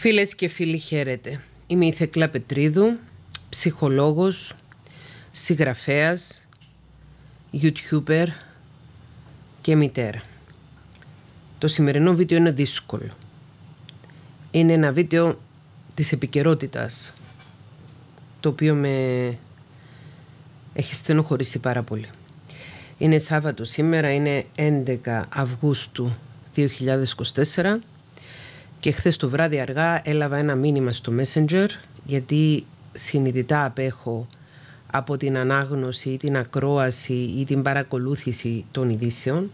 Φίλες και φίλοι χαίρετε. Είμαι η Θεκλά Πετρίδου, ψυχολόγος, συγγραφέας, youtuber και μητέρα. Το σημερινό βίντεο είναι δύσκολο. Είναι ένα βίντεο της επικαιρότητας, το οποίο με έχει στενοχωρήσει πάρα πολύ. Είναι Σάββατο σήμερα, είναι 11 Αυγούστου 2024 και χθες το βράδυ αργά έλαβα ένα μήνυμα στο Messenger γιατί συνειδητά απέχω από την ανάγνωση ή την ακρόαση ή την παρακολούθηση των ειδήσεων.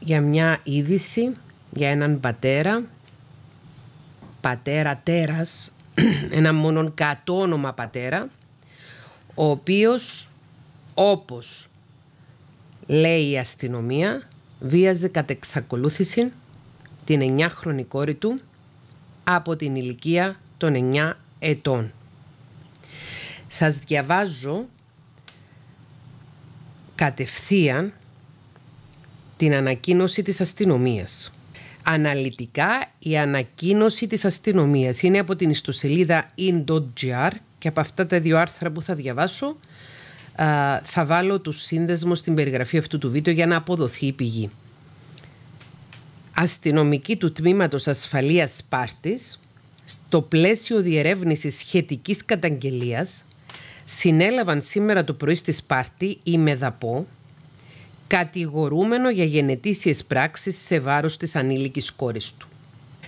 Για μια είδηση για έναν πατέρα πατέρα τέρας ένα μόνον κατόνομα πατέρα ο οποίος όπως λέει η αστυνομία βίαζε κατ' εξακολούθηση την 9χρονη κόρη του από την ηλικία των 9 ετών. Σας διαβάζω κατευθείαν την ανακοίνωση της αστυνομίας. Αναλυτικά η ανακοίνωση της αστυνομίας είναι από την ιστοσελίδα in.gr και από αυτά τα δύο άρθρα που θα διαβάσω θα βάλω τους σύνδεσμους στην περιγραφή αυτού του βίντεο για να αποδοθεί η πηγή αστυνομικοί του Τμήματος Ασφαλείας Σπάρτης, στο πλαίσιο διερεύνησης σχετικής καταγγελίας, συνέλαβαν σήμερα το πρωί στη Σπάρτη η Μεδαπό, κατηγορούμενο για γενετήσιες πράξεις σε βάρος της ανήλικης κόρης του.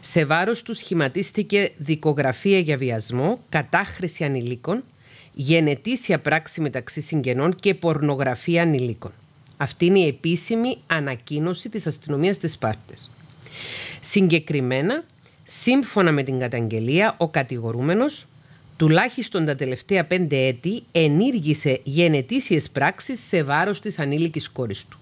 Σε βάρος τους σχηματίστηκε δικογραφία για βιασμό, κατάχρηση ανηλίκων, γενετήσια πράξη μεταξύ συγγενών και πορνογραφία ανηλίκων. Αυτή είναι η επίσημη ανακοίνωση της αστυνομίας της Σπάρτης. Συγκεκριμένα, σύμφωνα με την καταγγελία, ο κατηγορούμενος τουλάχιστον τα τελευταία πέντε έτη ενήργησε γενετήσιες πράξεις σε βάρος της ανήλικης κόρης του.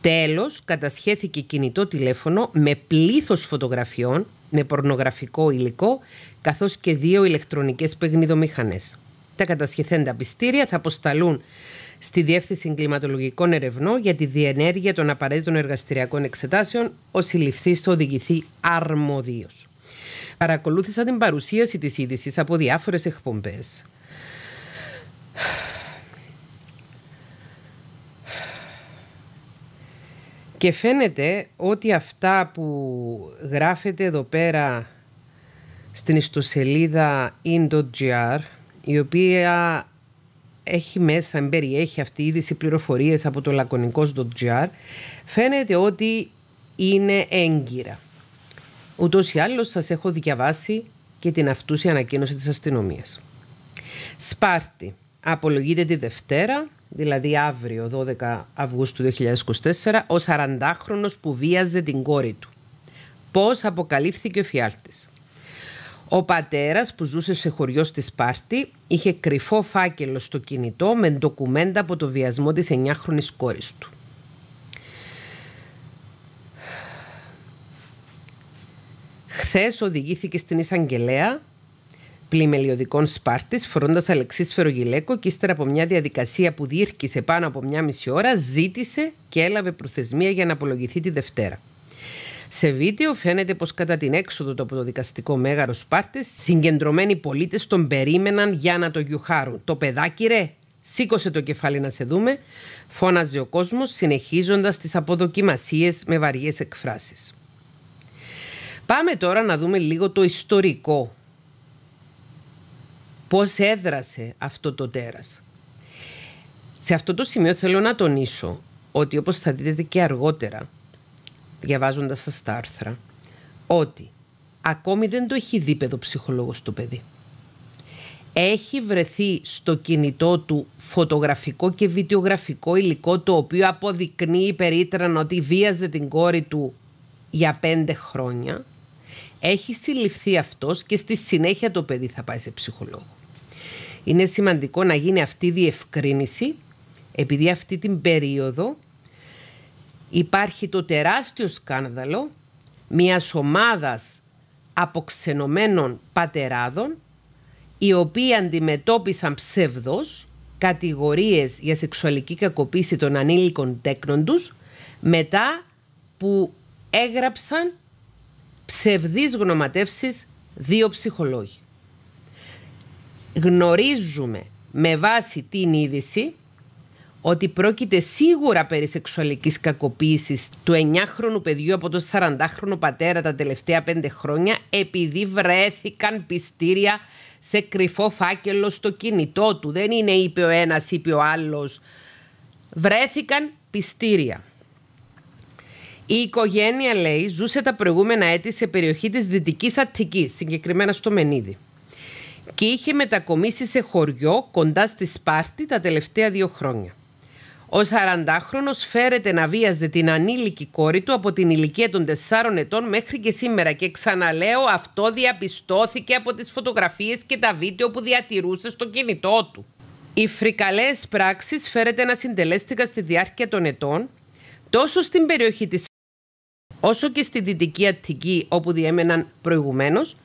Τέλος, κατασχέθηκε κινητό τηλέφωνο με πλήθος φωτογραφιών με πορνογραφικό υλικό καθώς και δύο ηλεκτρονικές παιγνιδομηχανές. Τα κατασχεθέντα πιστήρια θα αποσταλούν στη Διεύθυνση Εγκληματολογικών Ερευνών για τη διενέργεια των απαραίτητων εργαστηριακών εξετάσεων, ο συλληφθής θα οδηγηθεί αρμοδίως. Παρακολούθησα την παρουσίαση της είδησης από διάφορες εκπομπές. Και φαίνεται ότι αυτά που γράφεται εδώ πέρα στην ιστοσελίδα in.gr η οποία έχει μέσα, περιέχει αυτή η είδηση πληροφορίες από το λακωνικός.gr φαίνεται ότι είναι έγκυρα. Ούτως ή άλλως σας έχω διαβάσει και την αυτούσια ανακοίνωση της αστυνομίας. Σπάρτη. Απολογείται τη Δευτέρα, δηλαδή αύριο 12 Αυγούστου 2024, ο 40χρονος που βίαζε την κόρη του. Πώς αποκαλύφθηκε ο φιάλτης; Ο πατέρας που ζούσε σε χωριό στη Σπάρτη είχε κρυφό φάκελο στο κινητό με ντοκουμέντα από το βιασμό της 9χρονης κόρης του. Χθες οδηγήθηκε στην Ισαγγελέα πλημελιωδικών Σπάρτης φορώντας αλεξίσφαιρο γυλαίκο και ύστερα από μια διαδικασία που διήρκησε πάνω από μια μισή ώρα ζήτησε και έλαβε προθεσμία για να απολογηθεί τη Δευτέρα. Σε βίντεο φαίνεται πως κατά την έξοδο του από το δικαστικό μέγαρος Σπάρτης συγκεντρωμένοι πολίτες τον περίμεναν για να το γιουχάρουν. Το παιδάκι ρε, σήκωσε το κεφάλι να σε δούμε, φώναζε ο κόσμος συνεχίζοντας τις αποδοκιμασίες με βαριές εκφράσεις. Πάμε τώρα να δούμε λίγο το ιστορικό. Πώς έδρασε αυτό το τέρας. Σε αυτό το σημείο θέλω να τονίσω ότι όπως θα δείτε και αργότερα διαβάζοντας σας τα άρθρα, ότι ακόμη δεν το έχει δει παιδοψυχολόγος το παιδί. Έχει βρεθεί στο κινητό του φωτογραφικό και βιντεογραφικό υλικό το οποίο αποδεικνύει περίτραν ότι βίαζε την κόρη του για πέντε χρόνια. Έχει συλληφθεί αυτός και στη συνέχεια το παιδί θα πάει σε ψυχολόγο. Είναι σημαντικό να γίνει αυτή η διευκρίνηση επειδή αυτή την περίοδο υπάρχει το τεράστιο σκάνδαλο μιας ομάδας αποξενωμένων πατεράδων οι οποίοι αντιμετώπισαν ψεύδος κατηγορίες για σεξουαλική κακοποίηση των ανήλικων τέκνων τους μετά που έγραψαν ψευδείς γνωματεύσεις δύο ψυχολόγοι. Γνωρίζουμε με βάση την είδηση ότι πρόκειται σίγουρα περί σεξουαλικής κακοποίησης του 9χρονου παιδιού από τον 40χρονο πατέρα τα τελευταία πέντε χρόνια επειδή βρέθηκαν πιστήρια σε κρυφό φάκελο στο κινητό του. Δεν είναι είπε ο ένας, είπε ο άλλος. Βρέθηκαν πιστήρια. Η οικογένεια, λέει, ζούσε τα προηγούμενα έτη σε περιοχή της Δυτικής Αττικής, συγκεκριμένα στο Μενίδη. Και είχε μετακομίσει σε χωριό κοντά στη Σπάρτη τα τελευταία δύο χρόνια. Ο 40χρονο φέρεται να βίαζε την ανήλικη κόρη του από την ηλικία των 4 ετών μέχρι και σήμερα. Και ξαναλέω, αυτό διαπιστώθηκε από τις φωτογραφίες και τα βίντεο που διατηρούσε στο κινητό του. Οι φρικαλές πράξεις φέρεται να συντελέστηκαν στη διάρκεια των ετών τόσο στην περιοχή της όσο και στη Δυτική Αττική όπου διέμεναν προηγουμένως,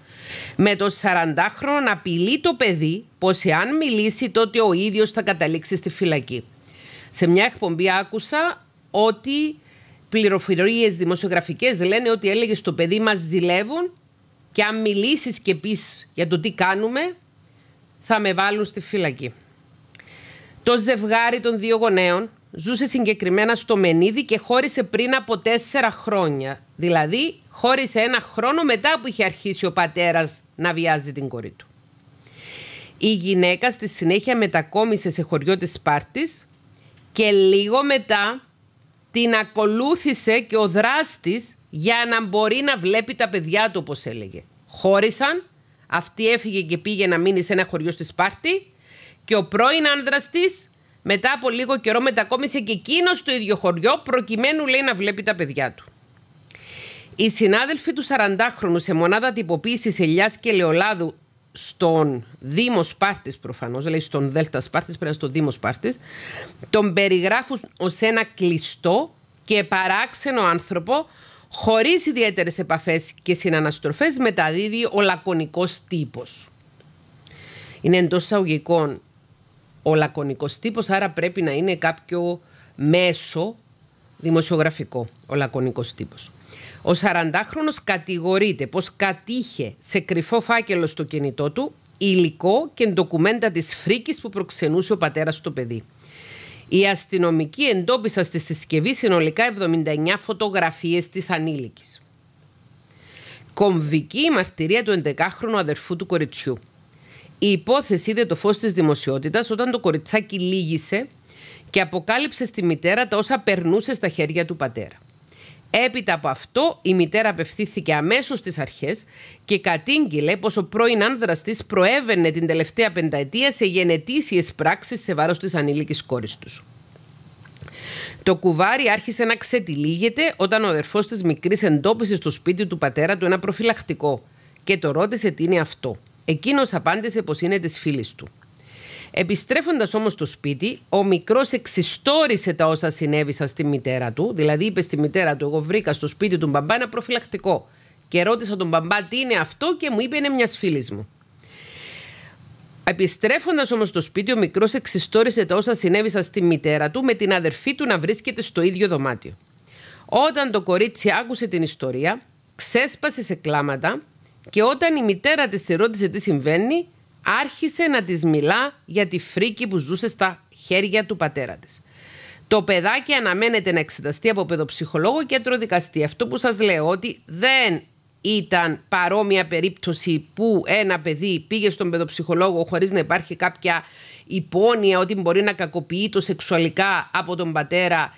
με το 40χρονο να απειλεί το παιδί πως εάν μιλήσει τότε ο ίδιος θα καταλήξει στη φυλακή. Σε μια εκπομπή άκουσα ότι πληροφορίες δημοσιογραφικές λένε ότι έλεγε στο παιδί μας ζηλεύουν και αν μιλήσεις και πεις για το τι κάνουμε θα με βάλουν στη φυλακή. Το ζευγάρι των δύο γονέων ζούσε συγκεκριμένα στο Μενίδη και χώρισε πριν από τέσσερα χρόνια. Δηλαδή, χώρισε ένα χρόνο μετά που είχε αρχίσει ο πατέρας να βιάζει την κόρη του. Η γυναίκα στη συνέχεια μετακόμισε σε χωριό της Σπάρτης και λίγο μετά την ακολούθησε και ο δράστης για να μπορεί να βλέπει τα παιδιά του όπως έλεγε. Χώρισαν, αυτή έφυγε και πήγε να μείνει σε ένα χωριό στη Σπάρτη και ο πρώην άνδρας της μετά από λίγο καιρό μετακόμισε και εκείνος στο ίδιο χωριό προκειμένου λέει να βλέπει τα παιδιά του. Οι συνάδελφοι του 40χρονου σε μονάδα τυποποίησης Ελιάς και Λεολάδου στον Δήμο Σπάρτης, προφανώς, δηλαδή στον Δέλτα Σπάρτης, πρέπει στο Δήμο Σπάρτης, τον περιγράφουν ως ένα κλειστό και παράξενο άνθρωπο, χωρίς ιδιαίτερες επαφές και συναναστροφές, μεταδίδει ο λακωνικός τύπος. Είναι εντός εισαγωγικών ο λακωνικός τύπος, άρα πρέπει να είναι κάποιο μέσο δημοσιογραφικό, ο λακωνικός τύπος. Ο 40χρονος κατηγορείται πως κατήχε σε κρυφό φάκελο στο κινητό του υλικό και ντοκουμέντα της φρίκης που προξενούσε ο πατέρας στο παιδί. Οι αστυνομικοί εντόπισαν στη συσκευή συνολικά 79 φωτογραφίες της ανήλικης. Κομβική η μαρτυρία του 11χρονου αδερφού του κοριτσιού. Η υπόθεση είδε το φως της δημοσιότητας όταν το κοριτσάκι λύγησε και αποκάλυψες στη μητέρα τα όσα περνούσες στα χέρια του πατέρα. Έπειτα από αυτό, η μητέρα απευθύνθηκε αμέσως στις αρχές και κατήγγειλε πως ο πρώην άνδρας της προέβαινε την τελευταία πενταετία σε γενετήσιες πράξεις σε βάρος της ανήλικης κόρης τους. Το κουβάρι άρχισε να ξετυλίγεται όταν ο αδερφός της μικρής εντόπισε στο σπίτι του πατέρα του ένα προφυλακτικό και το ρώτησε τι είναι αυτό. Εκείνος απάντησε πως είναι της φίλης του. Επιστρέφοντας όμως στο σπίτι, ο μικρός εξιστόρισε τα όσα συνέβησαν στη μητέρα του, δηλαδή είπε στη μητέρα του εγώ βρήκα στο σπίτι του μπαμπά ένα προφυλακτικό και ρώτησα τον μπαμπά τι είναι αυτό; Και μου είπε είναι μιας φίλης μου. Επιστρέφοντας όμως στο σπίτι, ο μικρός εξιστόρισε τα όσα συνέβησαν στη μητέρα του με την αδερφή του να βρίσκεται στο ίδιο δωμάτιο. Όταν το κορίτσι άκουσε την ιστορία, ξέσπασε σε κλάματα και όταν η μητέρα της τη ρώτησε τι συμβαίνει, άρχισε να της μιλά για τη φρίκη που ζούσε στα χέρια του πατέρα της. Το παιδάκι αναμένεται να εξεταστεί από παιδοψυχολόγο και ατροδικαστή. Αυτό που σας λέω ότι δεν ήταν παρόμοια περίπτωση που ένα παιδί πήγε στον παιδοψυχολόγο χωρίς να υπάρχει κάποια υπόνοια ότι μπορεί να κακοποιεί το σεξουαλικά από τον πατέρα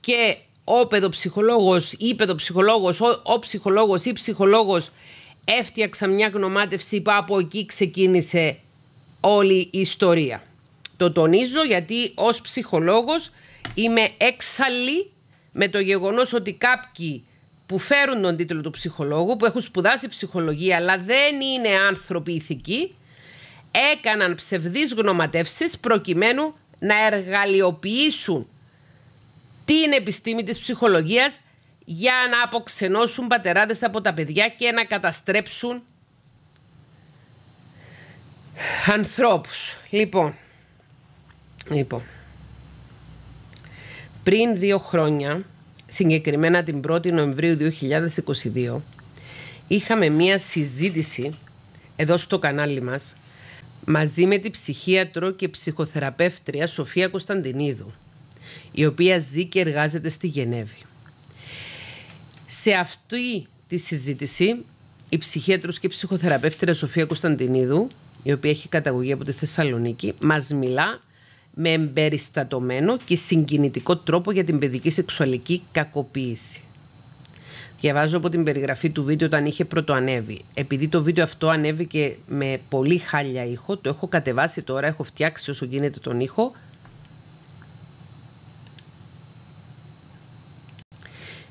και ο παιδοψυχολόγος ή παιδοψυχολόγος, ο, ο ψυχολόγος ή ψυχολόγος έφτιαξα μια γνωμάτευση που από εκεί ξεκίνησε όλη η ιστορία. Το τονίζω γιατί ως ψυχολόγος είμαι έξαλλη με το γεγονός ότι κάποιοι που φέρουν τον τίτλο του ψυχολόγου, που έχουν σπουδάσει ψυχολογία αλλά δεν είναι άνθρωποι ηθικοί, έκαναν ψευδείς γνωματεύσεις προκειμένου να εργαλειοποιήσουν την επιστήμη της ψυχολογίας για να αποξενώσουν πατεράδες από τα παιδιά και να καταστρέψουν ανθρώπους. Λοιπόν, λοιπόν, πριν δύο χρόνια, συγκεκριμένα την 1η Νοεμβρίου 2022, είχαμε μία συζήτηση εδώ στο κανάλι μας μαζί με την ψυχίατρο και ψυχοθεραπεύτρια Σοφία Κωνσταντινίδου η οποία ζει και εργάζεται στη Γενέβη. Σε αυτή τη συζήτηση η ψυχίατρος και ψυχοθεραπεύτρια Σοφία Κωνσταντινίδου η οποία έχει καταγωγή από τη Θεσσαλονίκη μας μιλά με εμπεριστατωμένο και συγκινητικό τρόπο για την παιδική σεξουαλική κακοποίηση. Διαβάζω από την περιγραφή του βίντεο όταν είχε πρωτοανέβει. Επειδή το βίντεο αυτό ανέβηκε με πολύ χάλια ήχο, το έχω κατεβάσει τώρα, έχω φτιάξει όσο γίνεται τον ήχο.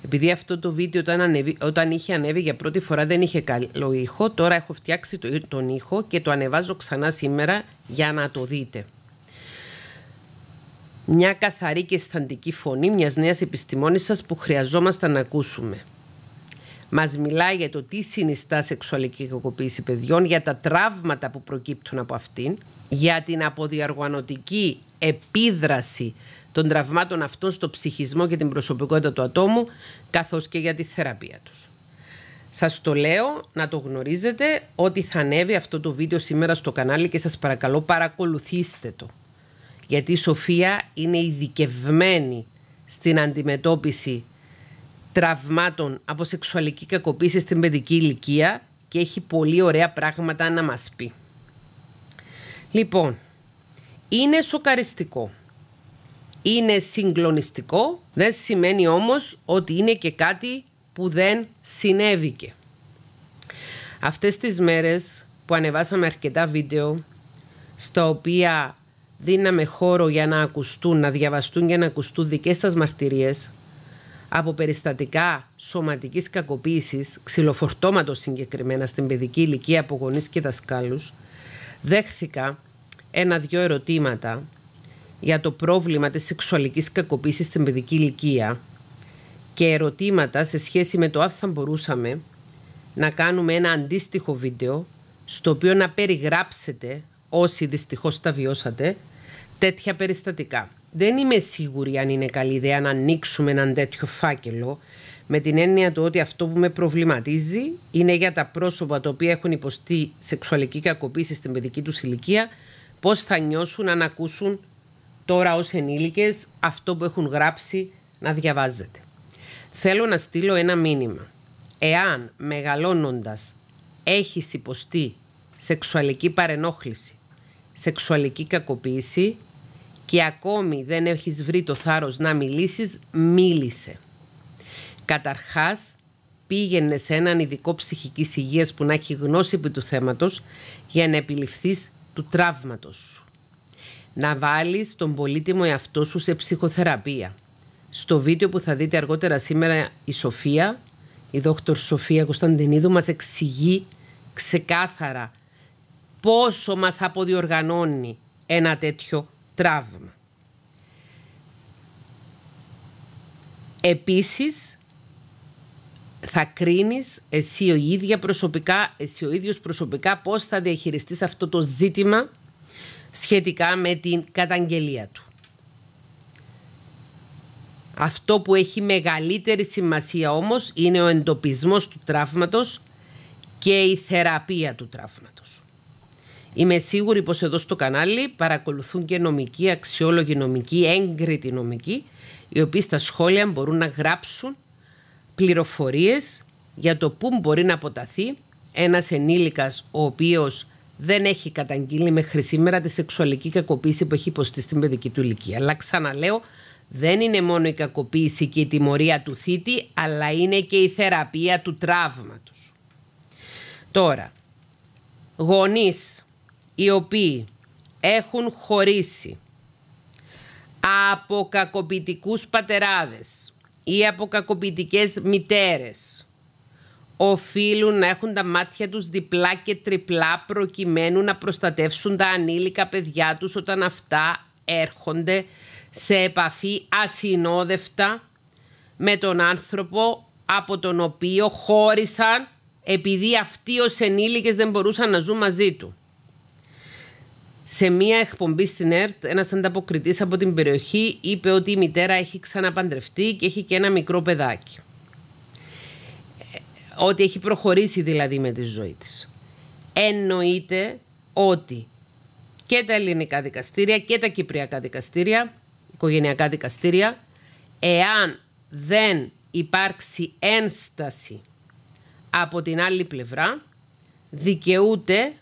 Επειδή αυτό το βίντεο όταν, ανέβη, όταν είχε ανέβει για πρώτη φορά δεν είχε καλό ήχο, τώρα έχω φτιάξει τον ήχο και το ανεβάζω ξανά σήμερα για να το δείτε μια καθαρή και αισθαντική φωνή μιας νέας επιστημόνισσας που χρειαζόμαστε να ακούσουμε. Μας μιλάει για το τι συνιστά σεξουαλική κακοποίηση παιδιών, για τα τραύματα που προκύπτουν από αυτήν, για την αποδιαργανωτική επίδραση των τραυμάτων αυτών στο ψυχισμό και την προσωπικότητα του ατόμου, καθώς και για τη θεραπεία τους. Σας το λέω να το γνωρίζετε ότι θα ανέβει αυτό το βίντεο σήμερα στο κανάλι και σας παρακαλώ παρακολουθήστε το γιατί η Σοφία είναι ειδικευμένη στην αντιμετώπιση τραυμάτων από σεξουαλική κακοποίηση στην παιδική ηλικία και έχει πολύ ωραία πράγματα να μας πει. Λοιπόν, είναι σοκαριστικό. Είναι συγκλονιστικό, δεν σημαίνει όμως ότι είναι και κάτι που δεν συνέβηκε. Αυτές τις μέρες που ανεβάσαμε αρκετά βίντεο στα οποία δίναμε χώρο για να ακουστούν, να διαβαστούν και να ακουστούν δικές σας μαρτυρίες από περιστατικά σωματικής κακοποίησης, ξυλοφορτώματος συγκεκριμένα στην παιδική ηλικία από γονείς και δασκάλους, δέχθηκα ένα-δυο ερωτήματα για το πρόβλημα της σεξουαλικής κακοποίησης στην παιδική ηλικία και ερωτήματα σε σχέση με το αν θα μπορούσαμε να κάνουμε ένα αντίστοιχο βίντεο στο οποίο να περιγράψετε όσοι δυστυχώς τα βιώσατε, τέτοια περιστατικά. Δεν είμαι σίγουρη αν είναι καλή ιδέα να ανοίξουμε έναν τέτοιο φάκελο με την έννοια του ότι αυτό που με προβληματίζει είναι για τα πρόσωπα τα οποία έχουν υποστεί σεξουαλική κακοποίηση στην παιδική τους ηλικία πώς θα νιώσουν αν ακούσουν τώρα ως ενήλικες αυτό που έχουν γράψει να διαβάζετε. Θέλω να στείλω ένα μήνυμα. Εάν μεγαλώνοντας έχεις υποστεί σεξουαλική παρενόχληση, σεξουαλική κακοποίηση και ακόμη δεν έχεις βρει το θάρρος να μιλήσεις, μίλησε. Καταρχάς, πήγαινε σε έναν ειδικό ψυχικής υγείας που να έχει γνώση επί του θέματος για να επιληφθείς του τραύματος σου. Να βάλεις τον πολύτιμο εαυτό σου σε ψυχοθεραπεία. Στο βίντεο που θα δείτε αργότερα σήμερα η Σοφία, η δόκτωρ Σοφία Κωνσταντινίδου μας εξηγεί ξεκάθαρα πόσο μας αποδιοργανώνει ένα τέτοιο τραύμα. Επίσης, θα κρίνεις εσύ ο ίδια προσωπικά, εσύ ο ίδιος προσωπικά πώς θα διαχειριστείς αυτό το ζήτημα σχετικά με την καταγγελία του. Αυτό που έχει μεγαλύτερη σημασία όμως είναι ο εντοπισμός του τραύματος και η θεραπεία του τραύματος. Είμαι σίγουρη πως εδώ στο κανάλι παρακολουθούν και νομικοί, αξιόλογοι νομικοί, έγκριτοι νομικοί, οι οποίοι στα σχόλια μπορούν να γράψουν πληροφορίες για το πού μπορεί να αποταθεί ένας ενήλικας ο οποίος δεν έχει καταγγείλει μέχρι σήμερα τη σεξουαλική κακοποίηση που έχει υποστεί στην παιδική του ηλικία. Αλλά ξαναλέω, δεν είναι μόνο η κακοποίηση και η τιμωρία του θήτη, αλλά είναι και η θεραπεία του τραύματος. Τώρα, γονείς οι οποίοι έχουν χωρίσει από κακοποιητικούς πατεράδες ή από κακοποιητικές μητέρες οφείλουν να έχουν τα μάτια τους διπλά και τριπλά προκειμένου να προστατεύσουν τα ανήλικα παιδιά τους όταν αυτά έρχονται σε επαφή ασυνόδευτα με τον άνθρωπο από τον οποίο χώρισαν επειδή αυτοί ως ενήλικες δεν μπορούσαν να ζουν μαζί του σε μία εκπομπή στην ΕΡΤ, ένας ανταποκριτής από την περιοχή είπε ότι η μητέρα έχει ξαναπαντρευτεί και έχει και ένα μικρό παιδάκι. Ότι έχει προχωρήσει δηλαδή με τη ζωή της. Εννοείται ότι και τα ελληνικά δικαστήρια και τα κυπριακά δικαστήρια, οικογενειακά δικαστήρια, εάν δεν υπάρξει ένσταση από την άλλη πλευρά, δικαιούται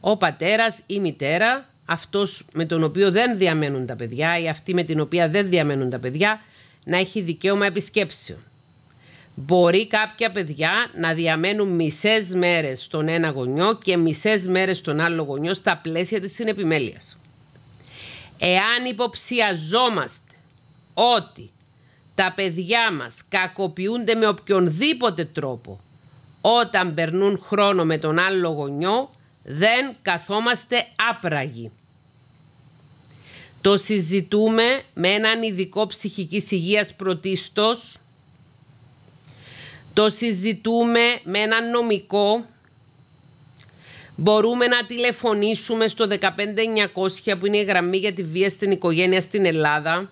ο πατέρας ή η μητέρα, αυτός με τον οποίο δεν διαμένουν τα παιδιά ή αυτή με την οποία δεν διαμένουν τα παιδιά, να έχει δικαίωμα επισκέψεων. Μπορεί κάποια παιδιά να διαμένουν μισές μέρες στον ένα γονιό και μισές μέρες στον άλλο γονιό στα πλαίσια της συνεπιμέλειας. Εάν υποψιαζόμαστε ότι τα παιδιά μας κακοποιούνται με οποιονδήποτε τρόπο όταν περνούν χρόνο με τον άλλο γονιό, δεν καθόμαστε άπραγοι. Το συζητούμε με έναν ειδικό ψυχικής υγείας πρωτίστως, το συζητούμε με έναν νομικό, μπορούμε να τηλεφωνήσουμε στο 15900 που είναι η γραμμή για τη βία στην οικογένεια στην Ελλάδα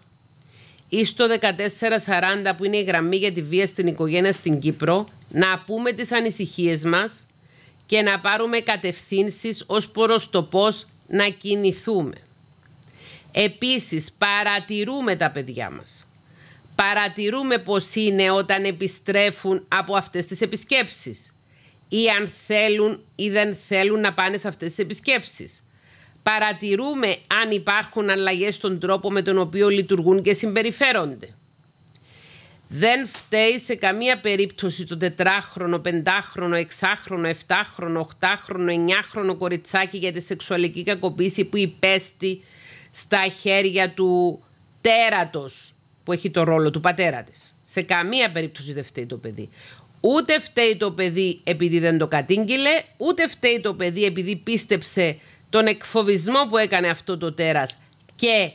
ή στο 1440 που είναι η γραμμή για τη βία στην οικογένεια στην Κύπρο να πούμε τις ανησυχίες μας και να πάρουμε κατευθύνσεις ως προς το πώς να κινηθούμε. Επίσης παρατηρούμε τα παιδιά μας. Παρατηρούμε πώς είναι όταν επιστρέφουν από αυτές τις επισκέψεις. Ή αν θέλουν ή δεν θέλουν να πάνε σε αυτές τις επισκέψεις. Παρατηρούμε αν υπάρχουν αλλαγές στον τρόπο με τον οποίο λειτουργούν και συμπεριφέρονται. Δεν φταίει σε καμία περίπτωση το τετράχρονο, πεντάχρονο, εξάχρονο, εφτάχρονο, οχτάχρονο, εννιάχρονο κοριτσάκι για τη σεξουαλική κακοποίηση που υπέστη στα χέρια του τέρατος που έχει το ρόλο του πατέρα της. Σε καμία περίπτωση δεν φταίει το παιδί. Ούτε φταίει το παιδί επειδή δεν το κατήγγειλε, ούτε φταίει το παιδί επειδή πίστεψε τον εκφοβισμό που έκανε αυτό το τέρας και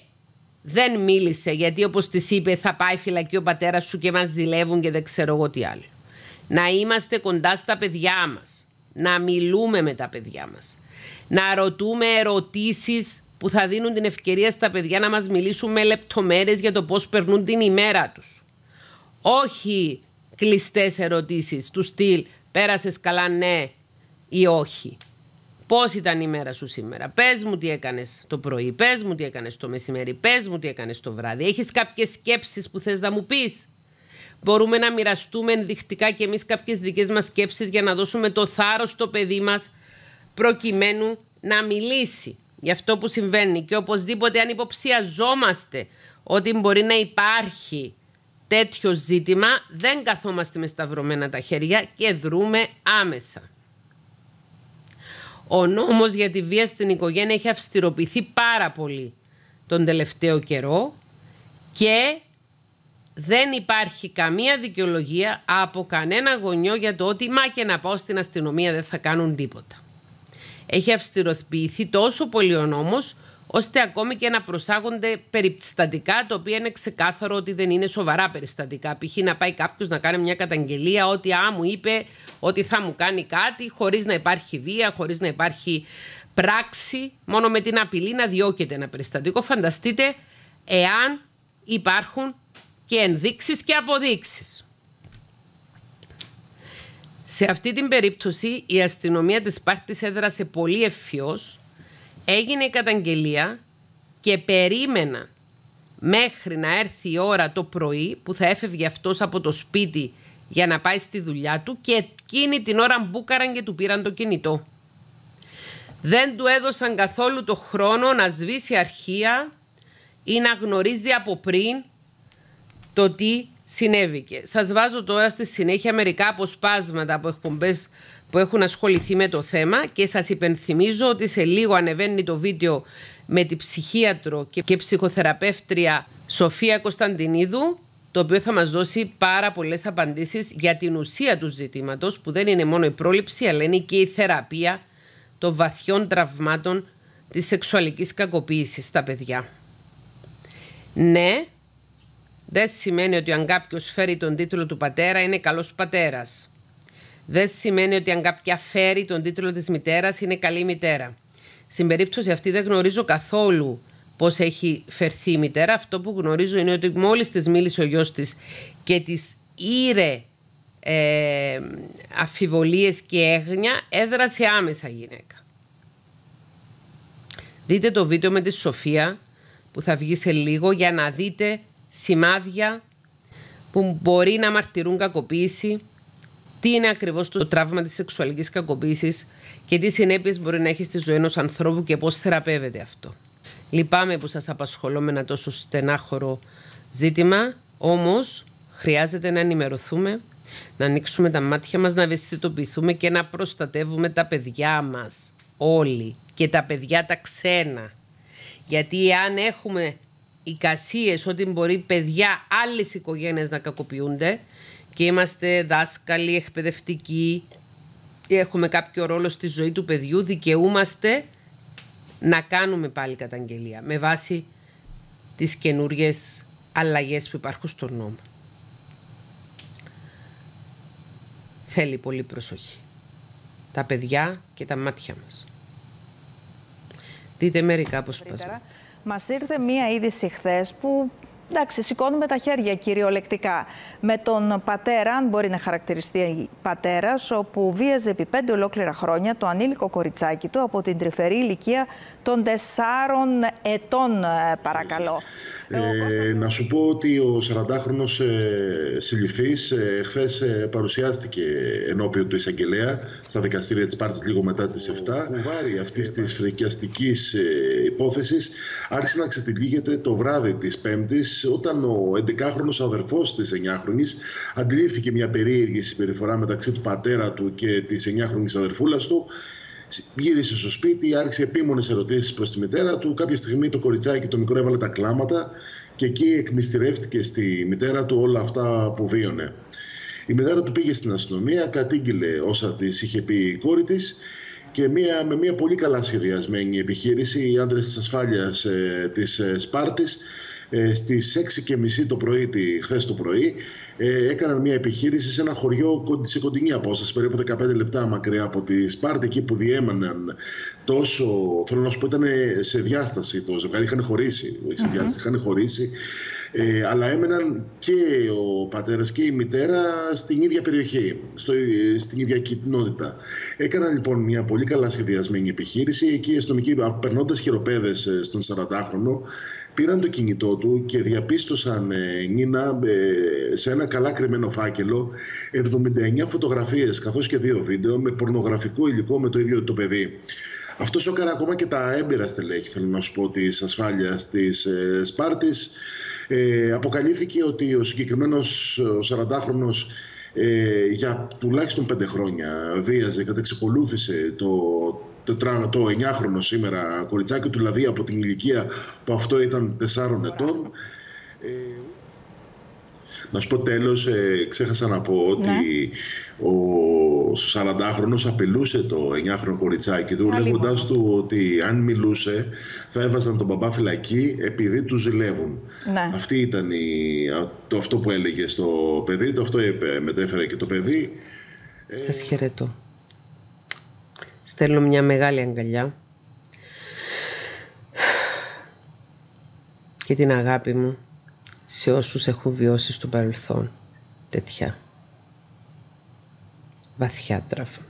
δεν μίλησε γιατί όπως της είπε θα πάει φυλακή ο πατέρας σου και μας ζηλεύουν και δεν ξέρω εγώ τι άλλο. Να είμαστε κοντά στα παιδιά μας. Να μιλούμε με τα παιδιά μας. Να ρωτούμε ερωτήσεις που θα δίνουν την ευκαιρία στα παιδιά να μας μιλήσουν με λεπτομέρειες για το πώς περνούν την ημέρα τους. Όχι κλειστές ερωτήσεις του στυλ πέρασες καλά ναι ή όχι. Πώς ήταν η μέρα σου σήμερα; Πες μου τι έκανες το πρωί, πες μου τι έκανες το μεσημέρι, πες μου τι έκανες το βράδυ. Έχεις κάποιες σκέψεις που θες να μου πεις; Μπορούμε να μοιραστούμε ενδεικτικά και εμείς κάποιες δικές μας σκέψεις για να δώσουμε το θάρρος στο παιδί μας προκειμένου να μιλήσει για αυτό που συμβαίνει. Και οπωσδήποτε, αν υποψιαζόμαστε ότι μπορεί να υπάρχει τέτοιο ζήτημα, δεν καθόμαστε με σταυρωμένα τα χέρια και δρούμε άμεσα. Ο νόμος για τη βία στην οικογένεια έχει αυστηροποιηθεί πάρα πολύ τον τελευταίο καιρό και δεν υπάρχει καμία δικαιολογία από κανένα γονιό για το ότι μα και να πάω στην αστυνομία δεν θα κάνουν τίποτα. Έχει αυστηροποιηθεί τόσο πολύ ο νόμος ώστε ακόμη και να προσάγονται περιστατικά, τα οποία είναι ξεκάθαρο ότι δεν είναι σοβαρά περιστατικά. Π.χ. να πάει κάποιος να κάνει μια καταγγελία ότι α, μου είπε ότι θα μου κάνει κάτι χωρίς να υπάρχει βία, χωρίς να υπάρχει πράξη, μόνο με την απειλή να διώκεται ένα περιστατικό. Φανταστείτε εάν υπάρχουν και ενδείξεις και αποδείξεις. Σε αυτή την περίπτωση η αστυνομία της Σπάρτης έδρασε πολύ ευφυώς έγινε η καταγγελία και περίμενα μέχρι να έρθει η ώρα το πρωί που θα έφευγε αυτός από το σπίτι για να πάει στη δουλειά του και εκείνη την ώρα μπούκαραν και του πήραν το κινητό. Δεν του έδωσαν καθόλου το χρόνο να σβήσει αρχεία ή να γνωρίζει από πριν το τι συνέβηκε. Σας βάζω τώρα στη συνέχεια μερικά αποσπάσματα από εκπομπές που έχουν ασχοληθεί με το θέμα και σας υπενθυμίζω ότι σε λίγο ανεβαίνει το βίντεο με την ψυχίατρο και ψυχοθεραπεύτρια Σοφία Κωνσταντινίδου το οποίο θα μας δώσει πάρα πολλές απαντήσεις για την ουσία του ζητήματος που δεν είναι μόνο η πρόληψη αλλά είναι και η θεραπεία των βαθιών τραυμάτων της σεξουαλικής κακοποίησης στα παιδιά. Ναι, δεν σημαίνει ότι αν κάποιος φέρει τον τίτλο του πατέρα είναι καλός πατέρας δεν σημαίνει ότι αν κάποια φέρει τον τίτλο της μητέρας είναι καλή μητέρα. Στην περίπτωση αυτή δεν γνωρίζω καθόλου πώς έχει φερθεί η μητέρα. Αυτό που γνωρίζω είναι ότι μόλις της μίλησε ο γιος της και της ήρε ε, αφιβολίες και έγνοια, έδρασε άμεσα η γυναίκα. Δείτε το βίντεο με τη Σοφία που θα βγει σε λίγο για να δείτε σημάδια που μπορεί να μαρτυρούν κακοποίηση, τι είναι ακριβώς το τραύμα της σεξουαλικής κακοποίησης και τι συνέπειες μπορεί να έχει στη ζωή ενός ανθρώπου και πώς θεραπεύεται αυτό. Λυπάμαι που σας απασχολώ με ένα τόσο στενάχωρο ζήτημα, όμως χρειάζεται να ενημερωθούμε, να ανοίξουμε τα μάτια μας, να ευαισθητοποιηθούμε και να προστατεύουμε τα παιδιά μας όλοι και τα παιδιά τα ξένα. Γιατί αν έχουμε εικασίες ότι μπορεί παιδιά άλλες οικογένειες να κακοποιούνται και είμαστε δάσκαλοι, εκπαιδευτικοί, έχουμε κάποιο ρόλο στη ζωή του παιδιού, δικαιούμαστε να κάνουμε πάλι καταγγελία με βάση τις καινούριε αλλαγές που υπάρχουν στον νόμο. Θέλει πολύ προσοχή. Τα παιδιά και τα μάτια μας. Δείτε μερικά αποσπάσματα. Μας ήρθε μία είδηση χθες που Εντάξει, σηκώνουμε τα χέρια κυριολεκτικά. Με τον πατέρα, αν μπορεί να χαρακτηριστεί πατέρας, όπου βίαζε επί πέντε ολόκληρα χρόνια το ανήλικο κοριτσάκι του από την τρυφερή ηλικία των τεσσάρων ετών, ε, παρακαλώ. Ε, να σου πω ότι ο 40χρονος ε, συλληφθής ε, χθες ε, παρουσιάστηκε ενώπιον του εισαγγελέα στα δικαστήρια της Πάρτης λίγο μετά τις 7. Ο βάρη αυτής της φρικιαστικής ε, υπόθεσης άρχισε να ξετυλίγεται το βράδυ της Πέμπτης όταν ο 11χρονος αδερφός της 9χρονης αντιλήφθηκε μια περίεργη συμπεριφορά μεταξύ του πατέρα του και της 9χρονης αδερφούλας του Γύρισε στο σπίτι, άρχισε επίμονες ερωτήσεις προς τη μητέρα του. Κάποια στιγμή το κοριτσάκι το μικρό έβαλε τα κλάματα και εκεί εκμυστηρεύτηκε στη μητέρα του όλα αυτά που βίωνε. Η μητέρα του πήγε στην αστυνομία, κατήγγειλε όσα της είχε πει η κόρη της και μια, με μια πολύ καλά σχεδιασμένη επιχείρηση, οι άντρες της ασφάλειας ε, της ε, Σπάρτης ε, στις 6.30 το πρωί, χθες το πρωί, ε, έκαναν μια επιχείρηση σε ένα χωριό σε κοντινή απόσταση, περίπου 15 λεπτά μακριά από τη Σπάρτη, εκεί που διέμεναν τόσο. Θέλω να σου πω, ήταν σε διάσταση το ζευγάρι, είχαν χωρίσει. Όχι σε διάσταση, είχαν χωρίσει. Ε, αλλά έμεναν και ο πατέρας και η μητέρα στην ίδια περιοχή, στο, στην ίδια κοινότητα. Έκαναν λοιπόν μια πολύ καλά σχεδιασμένη επιχείρηση. Εκεί οι αστυνομικοί, περνώντας χειροπέδες ε, στον 40χρονο, πήραν το κινητό του και διαπίστωσαν ε, Νίνα ε, σε ένα καλά κρυμμένο φάκελο 79 φωτογραφίες καθώς και δύο βίντεο με πορνογραφικό υλικό με το ίδιο το παιδί. Αυτό σώκαρε ακόμα και τα έμπειρα στελέχη, θέλω να σου πω, της ασφάλειας της ε, Σπάρτης. Ε, αποκαλύφθηκε ότι ο συγκεκριμένος 40χρονος ε, για τουλάχιστον πέντε χρόνια βίαζε, κατεξεπολούθησε το, το, το 9χρονο σήμερα κοριτσάκι του, δηλαδή από την ηλικία που αυτό ήταν 4 ετών. Ε, να σου πω τέλος, ε, ξέχασα να πω ότι ναι. ο 40χρονος απειλούσε το 9χρονο κοριτσάκι του, λέγοντάς του ότι αν μιλούσε θα έβαζαν τον μπαμπά φυλακή επειδή τους ζηλεύουν. Ναι. Αυτή ήταν η, το, αυτό που έλεγε στο παιδί, το αυτό μετέφερε και το παιδί. Σας χαιρετώ. Στέλνω μια μεγάλη αγκαλιά. Και την αγάπη μου σε όσους έχουν βιώσει στο παρελθόν. Τέτοια. Βαθιά τραύματα.